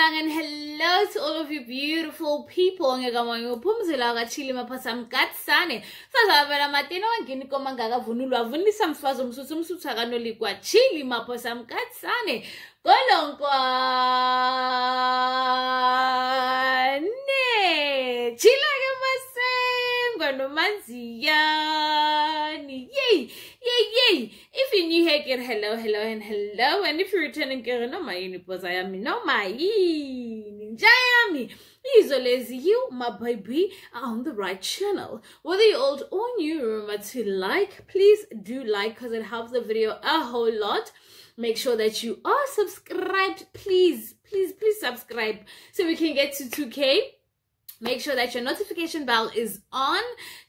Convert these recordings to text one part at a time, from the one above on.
Dumelang and hello to all of you beautiful people. Ngekamoya uphumzela kathili maphasa mkatsane. Sasa vela matino wangini koma ngakavunulwa vunisa mswazi umsuthu umsuthu akanolikwa chili maphasa mkatsane. Kolongwane. Chila ke masengwa nomanziyani. Yay! Yay! If you're new here, get hello, hello, and hello. And if you're returning, get no my uniposa yami, no my ninja yami. Izzo lazy, you, my baby, are on the right channel. Whether you're old or new, remember to like. Please do like because it helps the video a whole lot. Make sure that you are subscribed. Please, please, please subscribe so we can get to 2K make sure that your notification bell is on.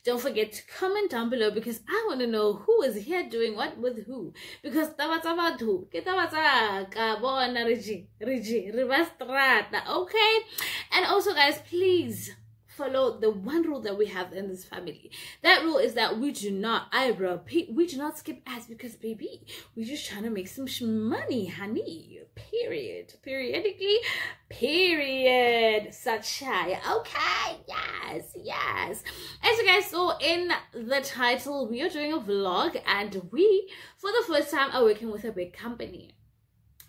Don't forget to comment down below because i want to know who is here doing what with who. Because taba tsa batho ke taba tsa ka bona re je re je re okay? And also guys please follow the one rule that we have in this family. That rule is that we do not, I repeat, we do not skip ads because baby, we're just trying to make some money, honey. Period. Periodically, period. Such shy. Okay, yes, yes. As you guys saw in the title, we are doing a vlog and we, for the first time, are working with a big company.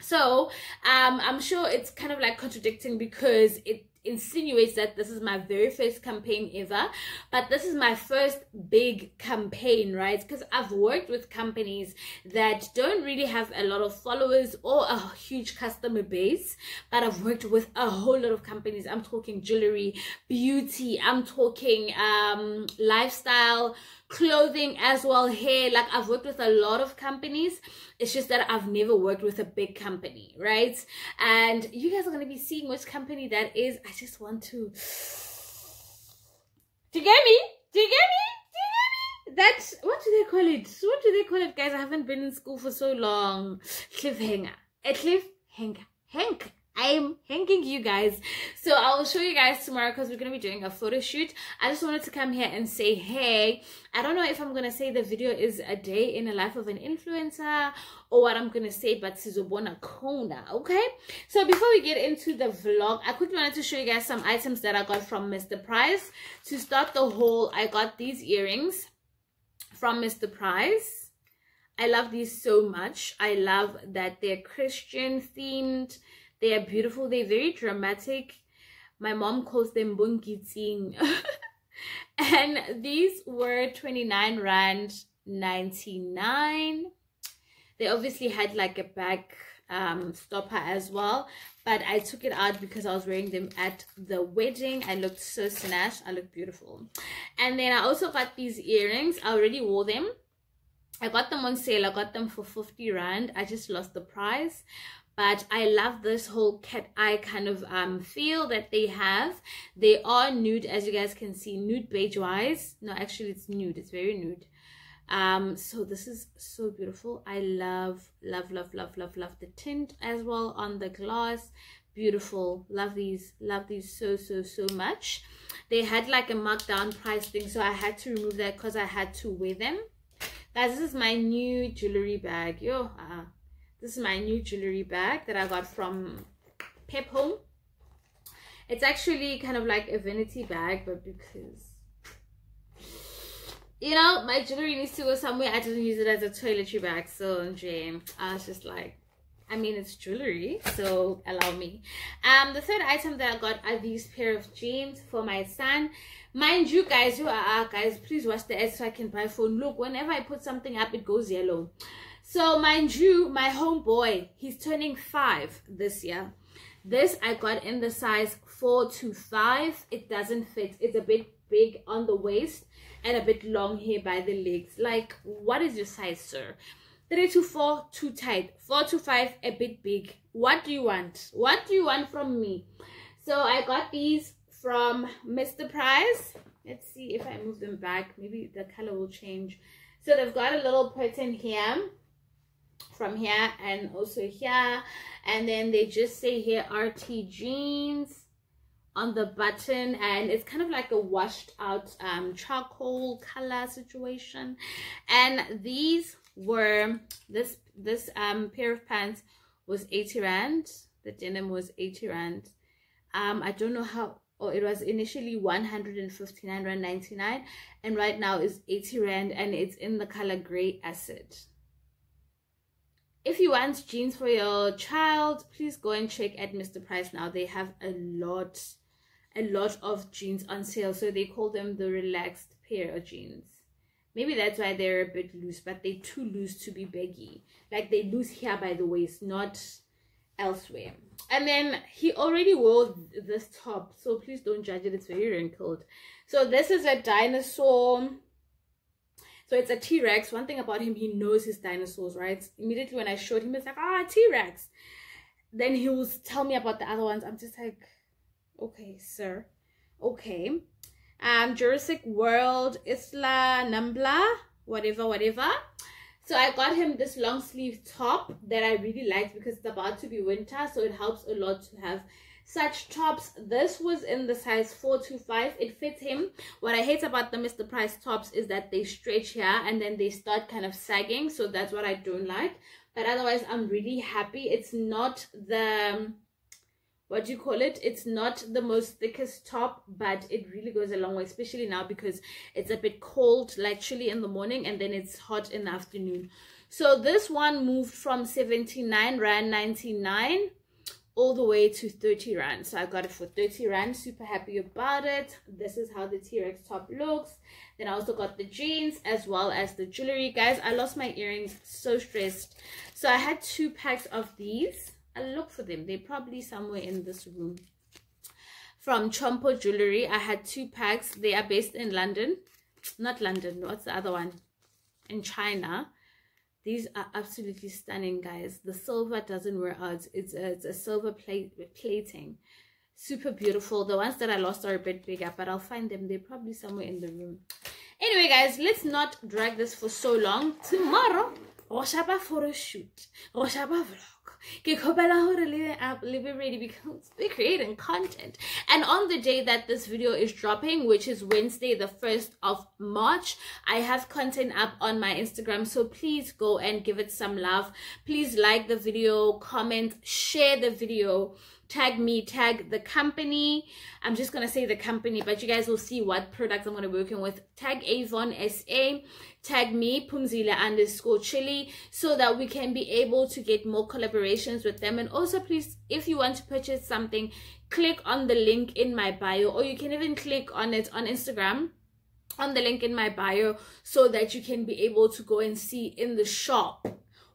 So, um, I'm sure it's kind of like contradicting because it insinuates that this is my very first campaign ever but this is my first big campaign right? Because i've worked with companies that don't really have a lot of followers or a huge customer base but i've worked with a whole lot of companies. I'm talking jewelry beauty i'm talking um lifestyle clothing as well hair. Like i've worked with a lot of companies. It's just that i've never worked with a big company right? And you guys are going to be seeing which company that is. I just want to do you get me? Do you get me? That's what do they call it? What do they call it guys? I haven't been in school for so long. Cliffhanger. A cliffhanger. Hank I'm hanging you guys. So I'll show you guys tomorrow because we're going to be doing a photo shoot. I just wanted to come here and say, hey, I don't know if I'm going to say the video is a day in the life of an influencer or what I'm going to say, but Sizobona Kona, okay? So before we get into the vlog, I quickly wanted to show you guys some items that I got from Mr. Price. To start the haul, I got these earrings from Mr. Price. I love these so much. I love that they're Christian themed they are beautiful. They're very dramatic. My mom calls them bunkiting. and these were 29 rand 99. They obviously had like a back um, stopper as well. But I took it out because I was wearing them at the wedding. I looked so snatched. I looked beautiful. And then I also got these earrings. I already wore them. I got them on sale. I got them for 50 rand. I just lost the price but I love this whole cat eye kind of um, feel that they have. They are nude, as you guys can see, nude beige wise. No, actually it's nude. It's very nude. Um, so this is so beautiful. I love, love, love, love, love, love the tint as well on the glass. Beautiful. Love these. Love these so, so, so much. They had like a markdown price thing, so I had to remove that because I had to wear them. Guys, this is my new jewelry bag. Yo, uh, this is my new jewelry bag that I got from Pep Home. It's actually kind of like a vanity bag, but because you know my jewelry needs to go somewhere, I didn't use it as a toiletry bag. So in Jam. I was just like, I mean it's jewelry, so allow me. Um, the third item that I got are these pair of jeans for my son. Mind you, guys, who are guys, please watch the ad so I can buy phone. Look, whenever I put something up, it goes yellow. So mind you, my homeboy, he's turning five this year. This I got in the size four to five. It doesn't fit. It's a bit big on the waist and a bit long here by the legs. Like, what is your size, sir? Three to four, too tight. Four to five, a bit big. What do you want? What do you want from me? So I got these from Mr. Price. Let's see if I move them back. Maybe the color will change. So they've got a little pattern here from here and also here and then they just say here rt jeans on the button and it's kind of like a washed out um, charcoal color situation and these were this this um pair of pants was 80 rand. The denim was 80 rand. Um, I don't know how or it was initially 159 rand 99 and right now is 80 rand and it's in the color gray acid. If you want jeans for your child please go and check at mr price now. They have a lot a lot of jeans on sale. So they call them the relaxed pair of jeans maybe that's why they're a bit loose but they're too loose to be baggy. Like they loose here by the waist not elsewhere. And then he already wore this top so please don't judge it. It's very wrinkled. So this is a dinosaur. So it's a t-rex. One thing about him he knows his dinosaurs right? Immediately when i showed him it's like ah t-rex. Then he will tell me about the other ones. I'm just like okay sir. Okay um jurassic world isla nublar whatever whatever so I got him this long sleeve top that I really liked because it's about to be winter. So it helps a lot to have such tops. This was in the size 4 to 5. It fits him. What I hate about the Mr. Price tops is that they stretch here and then they start kind of sagging. So that's what I don't like. But otherwise, I'm really happy. It's not the what do you call it? It's not the most thickest top but it really goes a long way especially now because it's a bit cold like chilly in the morning and then it's hot in the afternoon. So this one moved from 79 rand 99 all the way to 30 rand. So i got it for 30 rand super happy about it. This is how the t-rex top looks. Then i also got the jeans as well as the jewelry. Guys i lost my earrings so stressed. So i had two packs of these I'll look for them. They're probably somewhere in this room. From Chompoo Jewelry, I had two packs. They are based in London. Not London. What's the other one? In China. These are absolutely stunning, guys. The silver doesn't wear out. It's a, it's a silver plate plating. Super beautiful. The ones that I lost are a bit bigger, but I'll find them. They're probably somewhere in the room. Anyway, guys, let's not drag this for so long. Tomorrow, Roshaba a shoot. Roshaba vlog ke khopela hore le be ready because we're creating content. And on the day that this video is dropping which is wednesday the 1st of march i have content up on my instagram. So please go and give it some love. Please like the video comment share the video tag me tag the company. I'm just gonna say the company but you guys will see what products i'm gonna be working with. Tag avon sa tag me phumzile underscore chili so that we can be able to get more collaborations with them. And also please if you want to purchase something click on the link in my bio or you can even click on it on instagram on the link in my bio so that you can be able to go and see in the shop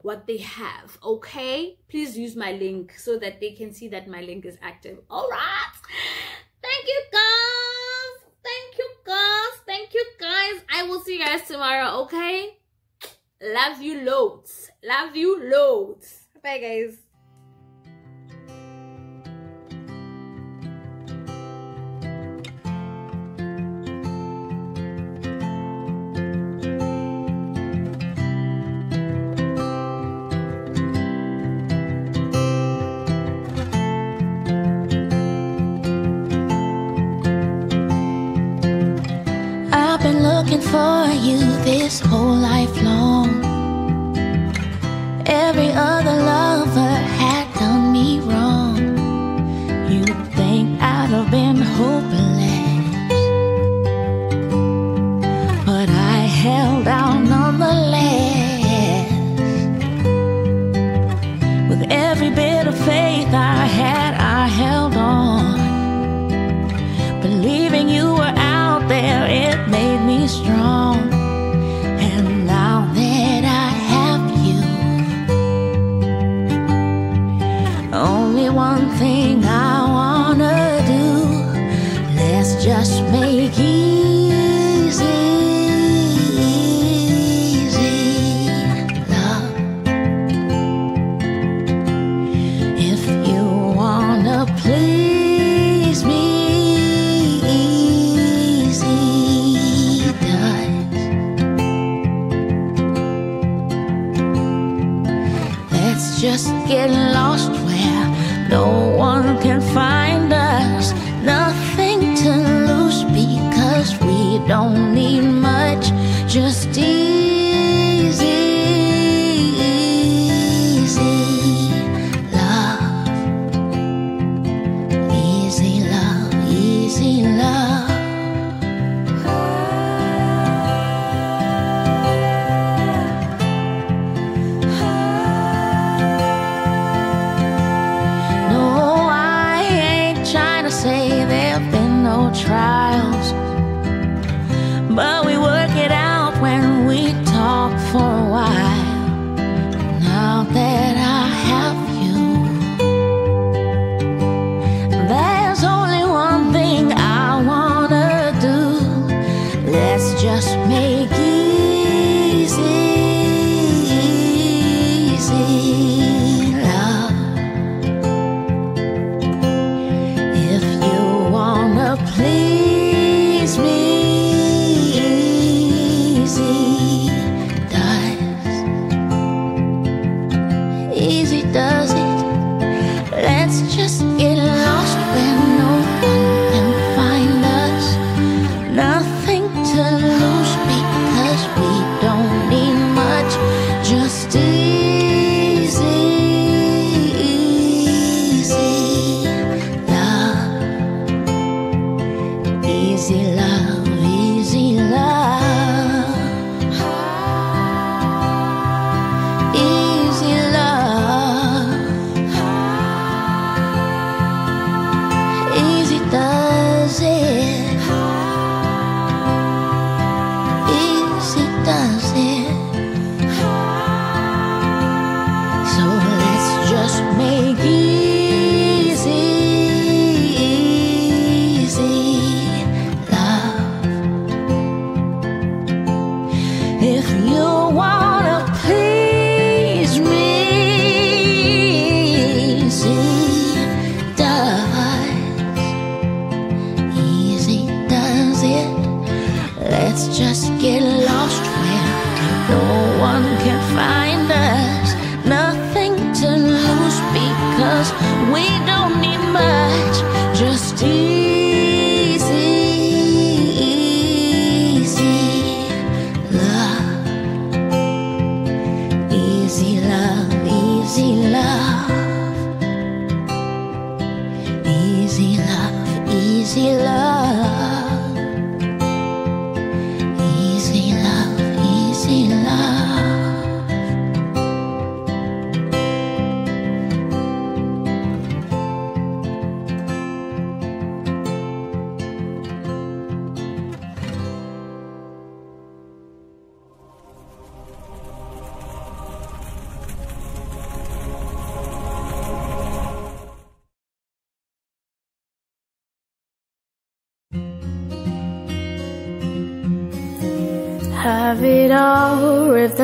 what they have okay? Please use my link so that they can see that my link is active. All right. Thank you guys. Thank you guys. Thank you guys. I will see you guys tomorrow okay? Love you loads. Love you loads. Bye guys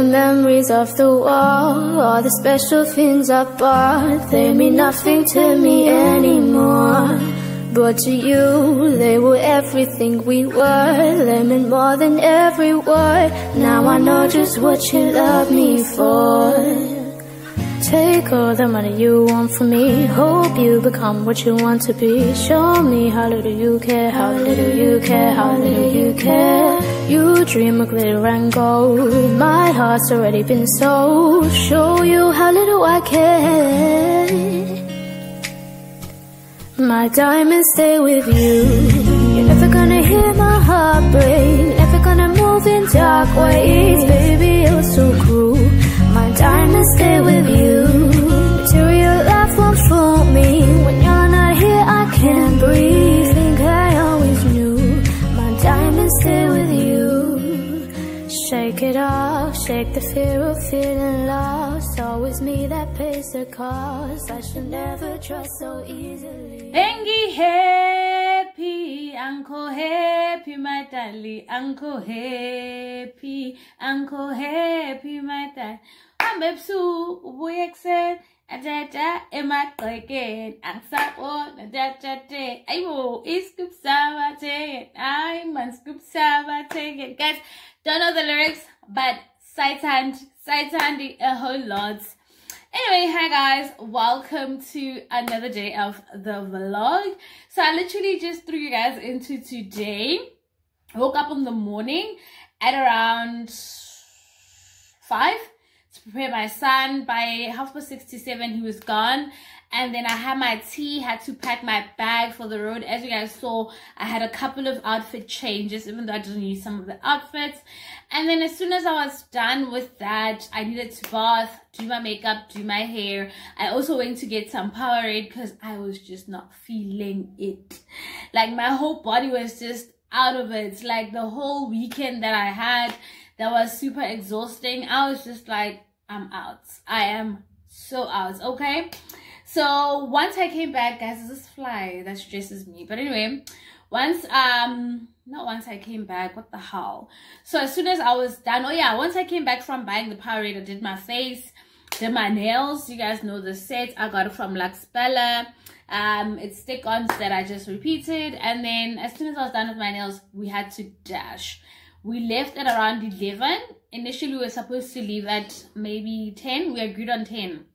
memories off the wall. All the special things I bought, they mean nothing to me anymore. But to you, they were everything we were. They meant more than every word. Now I know just what you love me for. Take all the money you want from me. Hope you become what you want to be. Show me how little you care, how little you care, how little you care. You dream of glitter and gold. My heart's already been sold. Show you how little I care. My diamonds stay with you. You're never gonna hear my heart break. Never gonna move in dark ways. Baby, you're so cruel. My diamonds stay with you. Material won't fool me. When you're not here, I can't breathe. Think I always knew. My diamonds stay. Shake it off, shake the fear of feeling lost. Always me that pays the cost. I should never trust so easily. Engi happy, uncle happy, my darling, uncle happy, uncle happy, my darling. I'm Ebsu, ubuye ekuseni, atata emagcekeni, angisabona tatate. Ayibo, iscoop ayi man, scoop sabathengen. Guys, don't know the lyrics, but sight hand, sight handy a whole lot. Anyway, hi guys, welcome to another day of the vlog. So I literally just threw you guys into today. Woke up in the morning at around five to prepare my son. By half past sixty-seven, he was gone. And then I had my tea, had to pack my bag for the road. As you guys saw, I had a couple of outfit changes, even though I didn't use some of the outfits. And then as soon as I was done with that, I needed to bath, do my makeup, do my hair. I also went to get some Powerade because I was just not feeling it. Like my whole body was just out of it. Like the whole weekend that I had that was super exhausting. I was just like, I'm out. I am so out, okay? So once I came back, guys, this is fly that stresses me. But anyway, once um not once I came back. What the hell? So as soon as I was done, oh yeah, once I came back from buying the Powerade, I did my face, did my nails. You guys know the set. I got it from Lux Bella. Um, it's stick-ons that I just repeated. And then as soon as I was done with my nails, we had to dash. We left at around 11. Initially, we were supposed to leave at maybe 10. We agreed on 10.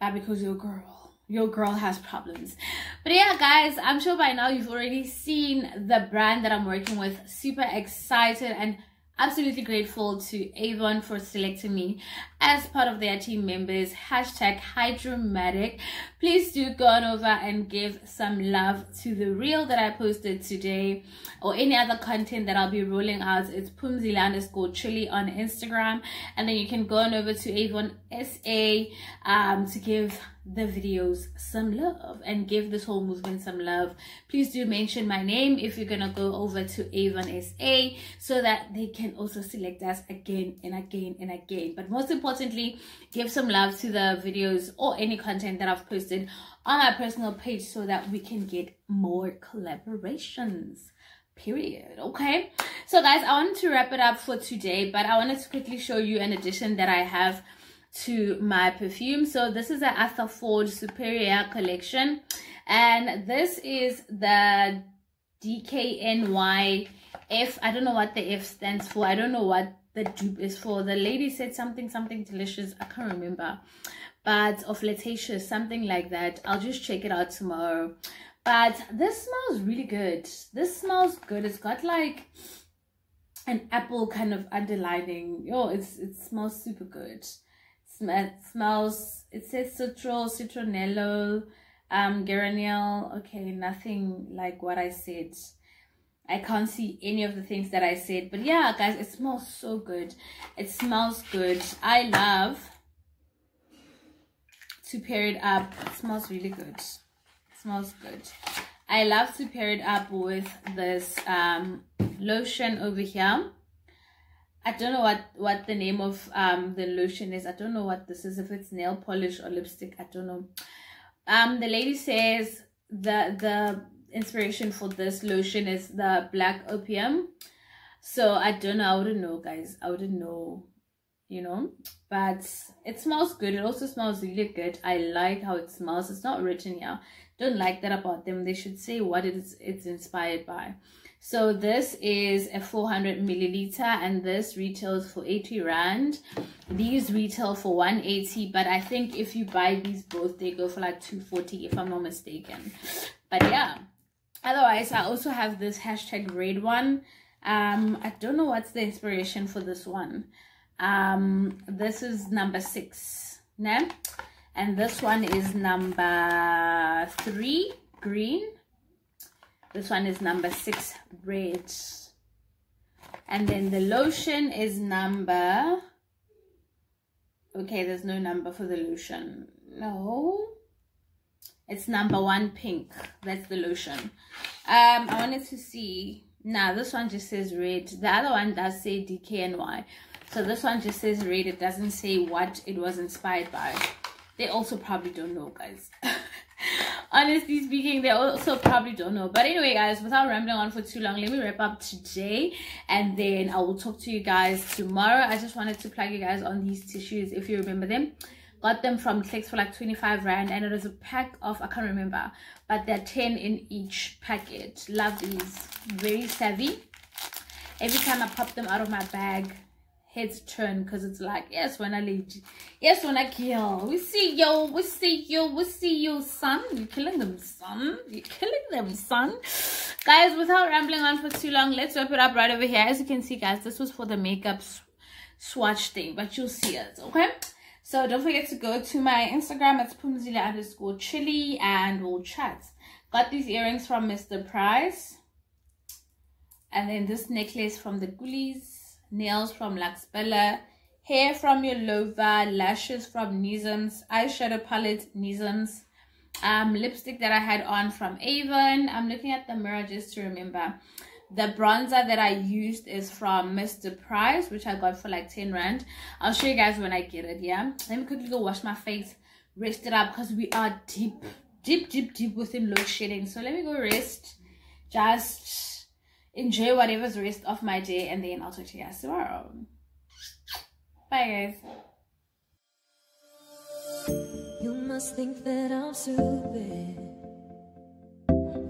But because you're girl your girl has problems but yeah guys i'm sure by now you've already seen the brand that i'm working with super excited and absolutely grateful to avon for selecting me as part of their team members. Hashtag hydramatic. Please do go on over and give some love to the reel that i posted today or any other content that i'll be rolling out. It's phumzile underscore chili on instagram. And then you can go on over to avon sa um, to give the videos some love and give this whole movement some love. Please do mention my name if you're gonna go over to avon sa so that they can also select us again and again and again. But most importantly give some love to the videos or any content that i've posted on my personal page so that we can get more collaborations period. Okay? So guys i wanted to wrap it up for today but i wanted to quickly show you an addition that i have to my perfume. So this is an Arthur Ford Superior collection. And this is the DKNY F. I don't know what the F stands for. I don't know what the dupe is for. The lady said something something delicious. I can't remember. But of flirtatious something like that. I'll just check it out tomorrow. But this smells really good. This smells good. It's got like an apple kind of underlining. Oh it's it smells super good it smells it says citral, citronellol um geraniol. Okay nothing like what i said. I can't see any of the things that i said but yeah guys it smells so good. It smells good. I love to pair it up. It smells really good. It smells good. I love to pair it up with this um lotion over here I don't know what what the name of um the lotion is. I don't know what this is. If it's nail polish or lipstick, I don't know. Um, the lady says the the inspiration for this lotion is the black opium. So I don't know. I wouldn't know, guys. I wouldn't know. You know, but it smells good. It also smells really good. I like how it smells. It's not written here. Don't like that about them. They should say what it is. It's inspired by. So this is a 400 milliliter and this retails for 80 rand. These retail for 180 but I think if you buy these both they go for like 240 if I'm not mistaken. But yeah. Otherwise I also have this hashtag red one. Um, I don't know what's the inspiration for this one. Um, this is number six. Nah? And this one is number three, green this one is number six red. And then the lotion is number okay there's no number for the lotion. No. It's number one pink. That's the lotion. Um i wanted to see now this one just says red. The other one does say dkny so this one just says red. It doesn't say what it was inspired by. They also probably don't know guys honestly speaking they also probably don't know. But anyway guys without rambling on for too long let me wrap up today. And then i will talk to you guys tomorrow. I just wanted to plug you guys on these tissues if you remember them. Got them from clicks for like 25 rand and it was a pack of i can't remember but they're 10 in each packet love these. Very savvy. Every time i pop them out of my bag heads turn because it's like yes when i leave yes when i kill. We see you we see you we see you son. You're killing them son? You're killing them son? Guys without rambling on for too long let's wrap it up right over here. As you can see guys this was for the makeup swatch thing but you'll see it okay? So don't forget to go to my instagram it's phumzile underscore chili and we'll chat. Got these earrings from mr price. And then this necklace from the ghoulies nails from Lux Bella, hair from Uolova, lashes from Nisms, eyeshadow palette Nisms, um, lipstick that I had on from Avon. I'm looking at the mirror just to remember. The bronzer that I used is from Mr. Price, which I got for like 10 rand. I'll show you guys when I get it, yeah? Let me quickly go wash my face, rest it up, because we are deep, deep, deep, deep within load shedding. So let me go rest. Just enjoy whatever's rest of my day and then I'll talk to you guys tomorrow. Bye guys. You must think that I'm stupid.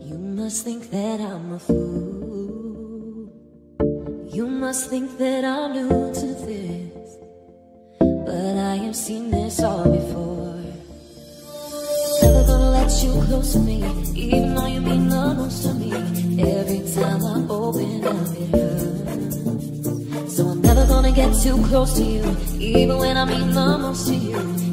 You must think that I'm a fool. You must think that I'm new to this. But I have seen this all before. Never you close to me, even though you mean the most to me. Every time I open up, it hurts. So I'm never gonna get too close to you, even when I mean the most to you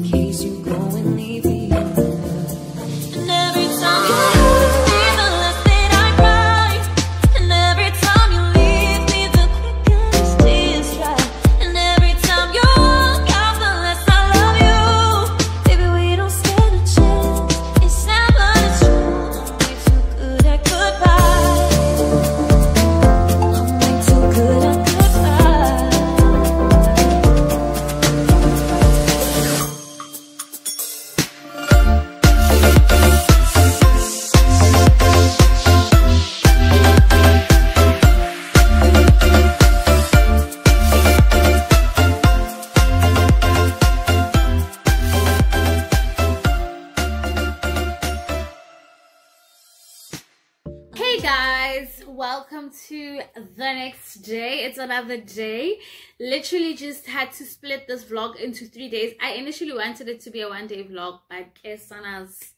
day. Literally just had to split this vlog into three days. I initially wanted it to be a one day vlog, but Kesana's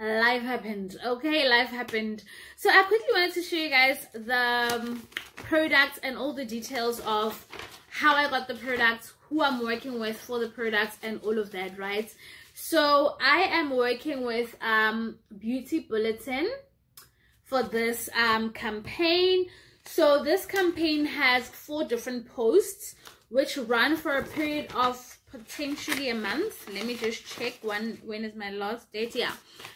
life happened. Okay, life happened. So I quickly wanted to show you guys the um, products and all the details of how I got the products, who I'm working with for the products, and all of that, right? So I am working with um, Beauty Bulletin for this um, campaign. So this campaign has four different posts which run for a period of potentially a month. Let me just check when when is my last date. Yeah.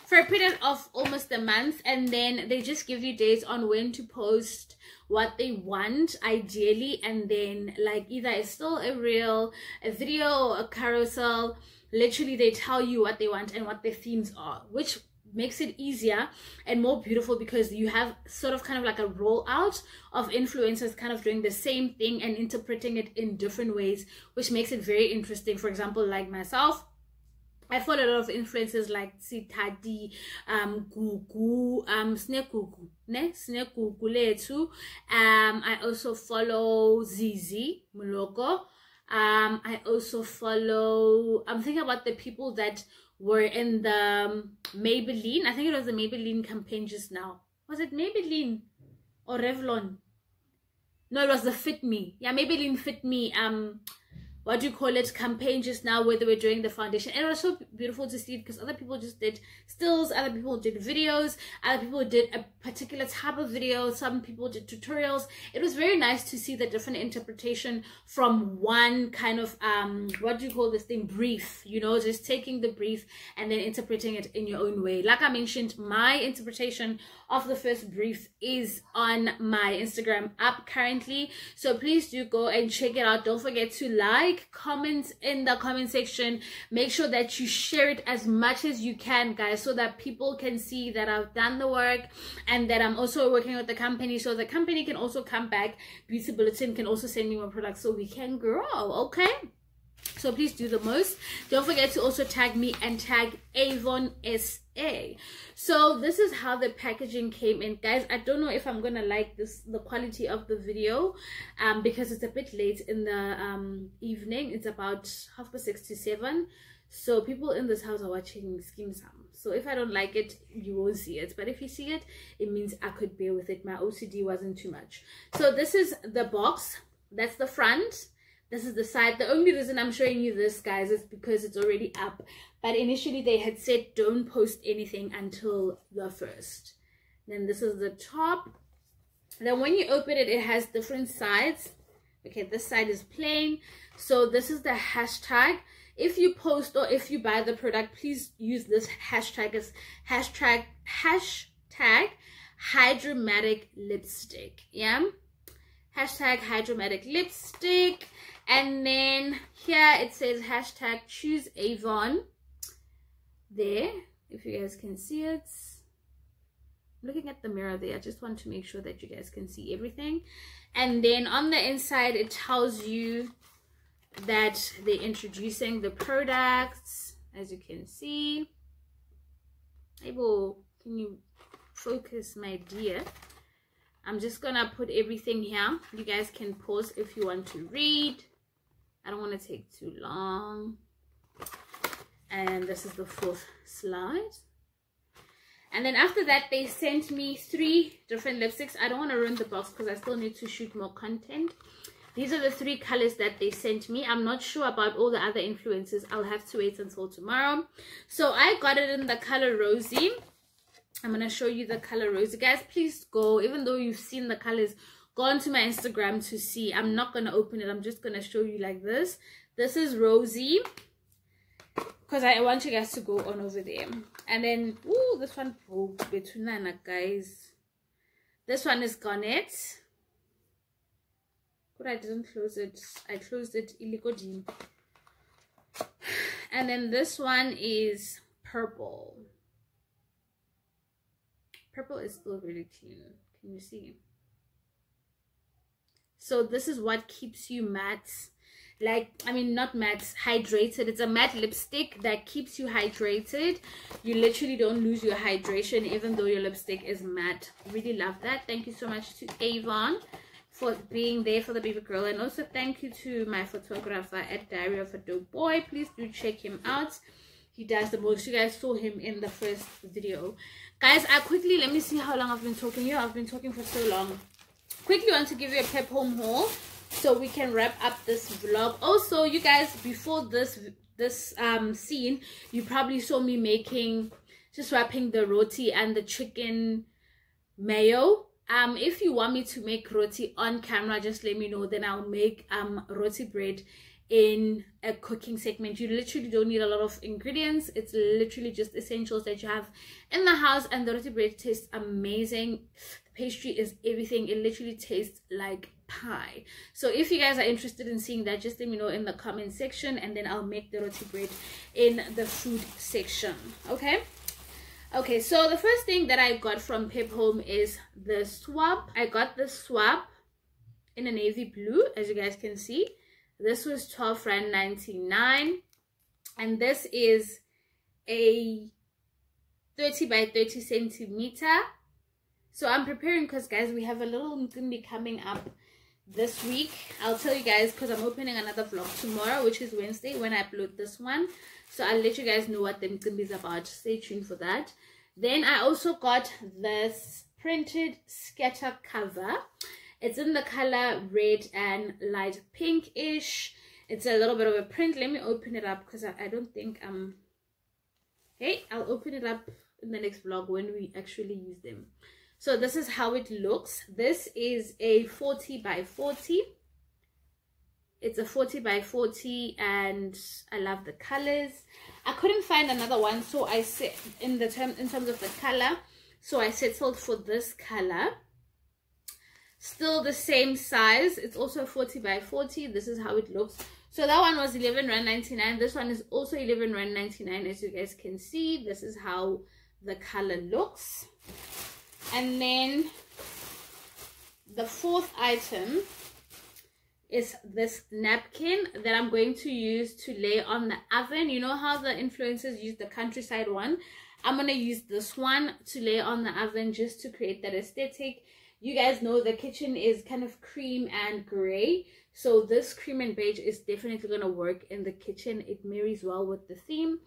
For a period of almost a month and then they just give you dates on when to post what they want ideally and then like either it's still a reel, a video or a carousel. Literally they tell you what they want and what their themes are, which makes it easier and more beautiful because you have sort of kind of like a rollout of influencers kind of doing the same thing and interpreting it in different ways, which makes it very interesting. For example, like myself, I follow a lot of influencers like Sitadi, um, Gugu, um, Snekugu, ne, Snekugu. Um, I also follow Zizi Muloko. Um, I also follow. I'm thinking about the people that were in the um, Maybelline. I think it was the Maybelline campaign just now. Was it Maybelline or Revlon? No, it was the Fit Me. Yeah, Maybelline Fit Me. Um, what do you call it? Campaign just now where they were doing the foundation, and it was so beautiful to see because other people just did stills, other people did videos, other people did a particular type of video, some people did tutorials. It was very nice to see the different interpretation from one kind of um, what do you call this thing? Brief. You know, just taking the brief and then interpreting it in your own way. Like I mentioned, my interpretation of the first brief is on my Instagram app currently. So please do go and check it out. Don't forget to like, comment in the comment section. Make sure that you share it as much as you can, guys, so that people can see that I've done the work and that I'm also working with the company. So the company can also come back. Beauty Bulletin can also send me more products so we can grow, okay? So please do the most don't forget to also tag me and tag avon sa so this is how the packaging came in guys i don't know if i'm gonna like this the quality of the video um because it's a bit late in the um evening it's about half past six to seven so people in this house are watching Skeem Saam. So if I don't like it, you won't see it. But if you see it, it means I could bear with it. My OCD wasn't too much. So this is the box. That's the front this is the side. The only reason i'm showing you this guys is because it's already up. But initially they had said don't post anything until the first. Then this is the top. Then when you open it it has different sides. Okay this side is plain. So this is the hashtag. If you post or if you buy the product please use this hashtag as hashtag hashtag hydramatic lipstick. Yeah? Hashtag hydramatic lipstick and then here it says hashtag choose avon. There if you guys can see it. Looking at the mirror there i just want to make sure that you guys can see everything. And then on the inside it tells you that they're introducing the products as you can see. Able can you focus my dear? I'm just gonna put everything here. You guys can pause if you want to read i don't want to take too long. And this is the fourth slide. And then after that they sent me three different lipsticks. I don't want to ruin the box because i still need to shoot more content. These are the three colors that they sent me. I'm not sure about all the other influences i'll have to wait until tomorrow. So i got it in the color rosy. I'm gonna show you the color rosy guys. Please go even though you've seen the colors go onto my instagram to see i'm not gonna open it i'm just gonna show you like this this is rosy because I want you guys to go on over there. And then, ooh, this one oh, broke between guys. This one is Garnet. But I didn't close it. I closed it illegally. And then this one is purple. Purple is still really clean. Can you see? So this is what keeps you matte like i mean not matte hydrated. It's a matte lipstick that keeps you hydrated. You literally don't lose your hydration even though your lipstick is matte. Really love that. Thank you so much to avon for being there for the baby girl. And also thank you to my photographer at diary of a dope boy. Please do check him out. He does the most. You guys saw him in the first video. Guys i quickly let me see how long i've been talking. Here i've been talking for so long quickly want to give you a pep home haul so we can wrap up this vlog. Also you guys before this this um scene you probably saw me making just wrapping the roti and the chicken mayo. Um if you want me to make roti on camera just let me know. Then i'll make um roti bread in a cooking segment. You literally don't need a lot of ingredients. It's literally just essentials that you have in the house. And the roti bread tastes amazing pastry is everything. It literally tastes like pie. So if you guys are interested in seeing that just let me know in the comment section and then i'll make the roti bread in the food section. Okay? Okay so the first thing that i got from pep home is the swap. I got the swap in a navy blue as you guys can see. This was 12 rand 99 and this is a 30 by 30 centimeter so i'm preparing because guys we have a little mcimbi coming up this week. I'll tell you guys because i'm opening another vlog tomorrow which is wednesday when i upload this one. So i'll let you guys know what the mcimbi is about. Stay tuned for that. Then i also got this printed scatter cover. It's in the color red and light pinkish. It's a little bit of a print. Let me open it up because I, I don't think I'm... um hey i'll open it up in the next vlog when we actually use them so this is how it looks. This is a 40 by 40 it's a 40 by 40 and i love the colors. I couldn't find another one so i said in the term in terms of the color so i settled for this color. Still the same size. It's also 40 by 40 this is how it looks. So that one was 11 rand 99 this one is also 11 rand 99 as you guys can see. This is how the color looks and then the fourth item is this napkin that I'm going to use to lay on the oven. You know how the influencers use the countryside one? I'm going to use this one to lay on the oven just to create that aesthetic. You guys know the kitchen is kind of cream and gray. So this cream and beige is definitely going to work in the kitchen. It marries well with the theme.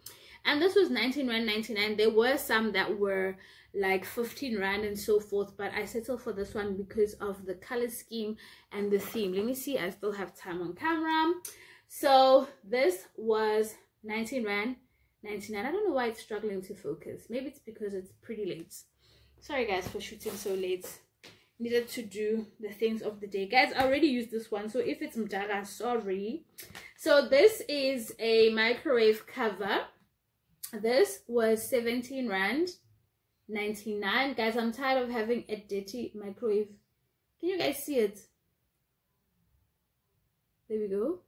And this was 19 rand 99. There were some that were like 15 rand and so forth but i settled for this one because of the color scheme and the theme. Let me see i still have time on camera. So this was 19 rand 99 i don't know why it's struggling to focus. Maybe it's because it's pretty late. Sorry guys for shooting so late. Needed to do the things of the day. Guys i already used this one so if it's mdaga sorry. So this is a microwave cover. This was 17 rand 99 guys i'm tired of having a dirty microwave. Can you guys see it? There we go.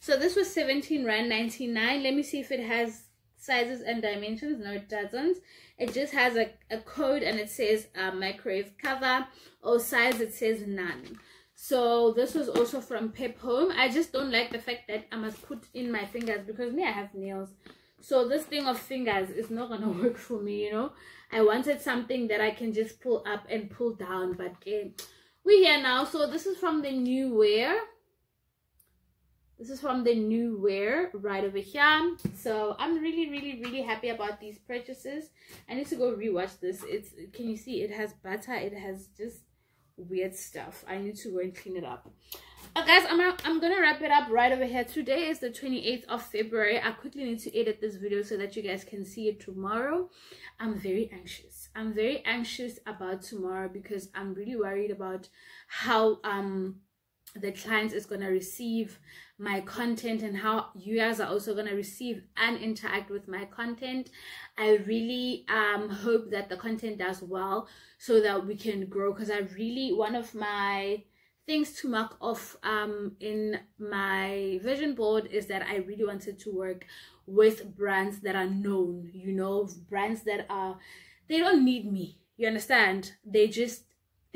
So this was 17 rand 99 let me see if it has sizes and dimensions. No it doesn't. It just has a, a code and it says uh, microwave cover. Or size it says none. So this was also from pep home. I just don't like the fact that i must put in my fingers because me i have nails so this thing of fingers is not gonna work for me you know? I wanted something that i can just pull up and pull down but eh, okay, we're here now. So this is from the new wear. This is from the new wear right over here. So i'm really really really happy about these purchases. I need to go rewatch this. It's can you see? It has butter. It has just weird stuff. I need to go and clean it up uh, guys I'm, I'm gonna wrap it up right over here. Today is the 28th of february. I quickly need to edit this video so that you guys can see it tomorrow. I'm very anxious. I'm very anxious about tomorrow because i'm really worried about how um the clients is going to receive my content and how you guys are also going to receive and interact with my content. I really um hope that the content does well so that we can grow because i really one of my things to mark off um in my vision board is that i really wanted to work with brands that are known you know brands that are they don't need me you understand? They just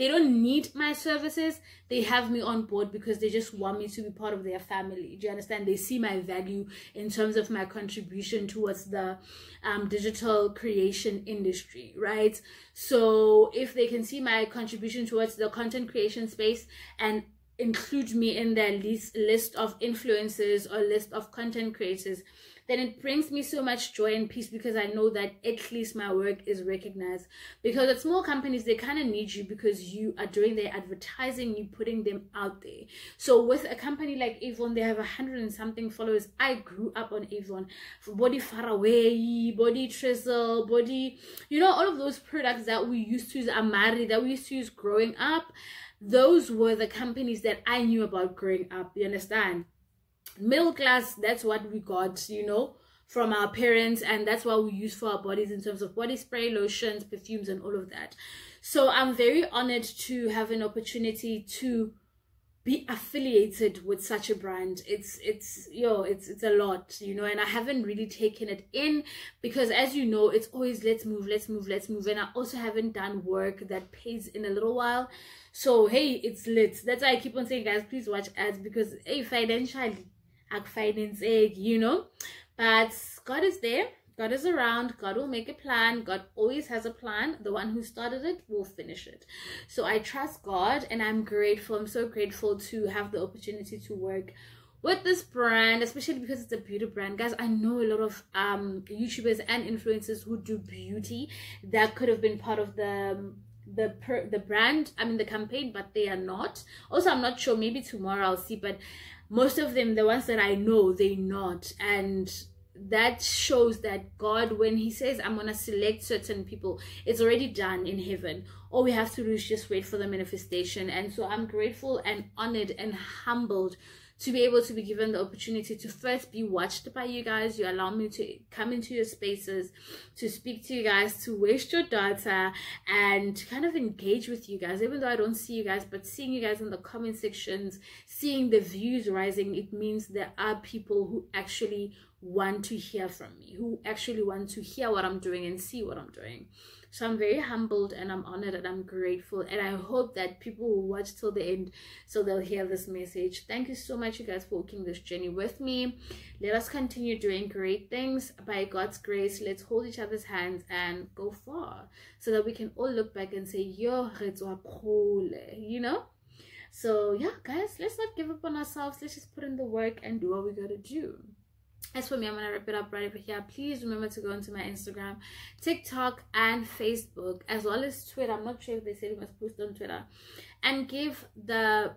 they don't need my services. They have me on board because they just want me to be part of their family. Do you understand? They see my value in terms of my contribution towards the um, digital creation industry right? So if they can see my contribution towards the content creation space and include me in their list list of influencers or list of content creators then it brings me so much joy and peace because I know that at least my work is recognized. Because at small companies, they kind of need you because you are doing their advertising, you putting them out there. So with a company like Avon, they have a hundred and something followers. I grew up on Avon, Body Far Away, Body Treselle, Body, you know, all of those products that we used to use, Imari, that we used to use growing up. Those were the companies that I knew about growing up. You understand? Middle class that's what we got you know from our parents and that's what we use for our bodies in terms of body spray lotions perfumes and all of that. So i'm very honored to have an opportunity to be affiliated with such a brand. It's it's yo it's it's a lot you know and i haven't really taken it in because as you know it's always let's move let's move let's move and i also haven't done work that pays in a little while. So hey it's lit. That's why i keep on saying guys please watch ads because hey financially egg, you know. But God is there. God is around. God will make a plan. God always has a plan. The one who started it will finish it. So I trust God and I'm grateful. I'm so grateful to have the opportunity to work with this brand especially because it's a beauty brand guys i know a lot of um youtubers and influencers who do beauty that could have been part of the the per the brand i mean the campaign but they are not. Also i'm not sure maybe tomorrow i'll see but most of them the ones that i know they not. And that shows that god when he says i'm gonna select certain people it's already done in heaven. All we have to do is just wait for the manifestation. And so i'm grateful and honored and humbled to be able to be given the opportunity to first be watched by you guys. You allow me to come into your spaces, to speak to you guys, to waste your data, and to kind of engage with you guys. Even though I don't see you guys, but seeing you guys in the comment sections, seeing the views rising, it means there are people who actually want to hear from me, who actually want to hear what I'm doing and see what I'm doing. So I'm very humbled and I'm honored and I'm grateful. And I hope that people will watch till the end so they'll hear this message. Thank you so much, you guys, for walking this journey with me. Let us continue doing great things by God's grace. Let's hold each other's hands and go far so that we can all look back and say, Yo, you know? So, yeah, guys, let's not give up on ourselves. Let's just put in the work and do what we gotta do as for me i'm gonna wrap it up right over here. Please remember to go into my instagram tiktok and facebook as well as twitter. I'm not sure if they said we must post on twitter. And give the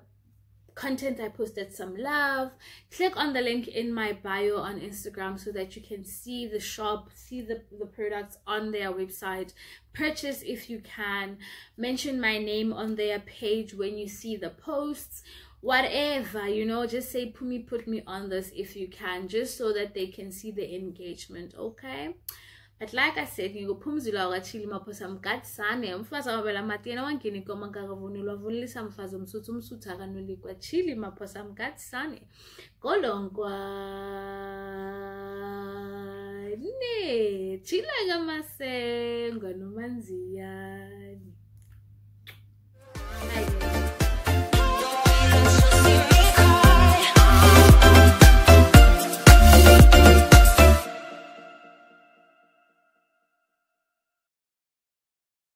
content i posted some love. Click on the link in my bio on instagram so that you can see the shop see the, the products on their website. Purchase if you can. Mention my name on their page when you see the posts whatever you know just say put me put me on this if you can just so that they can see the engagement okay? But like i said ngikuphumzula kwachili maphosa mgadisane umfazi amabela amati yena wangena ikoma ngakavunulwa vunulisa mfazi umsuthu umsuthu akanulikwa chili maphosa mgadisane golonkwa ne chilaka masenga nomanziya